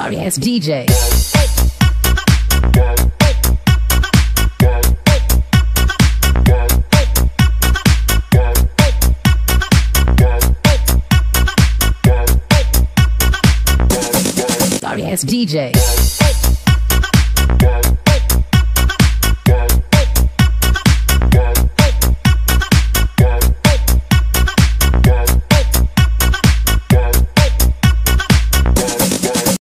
Sorry ass DJ. Sorry ass DJ.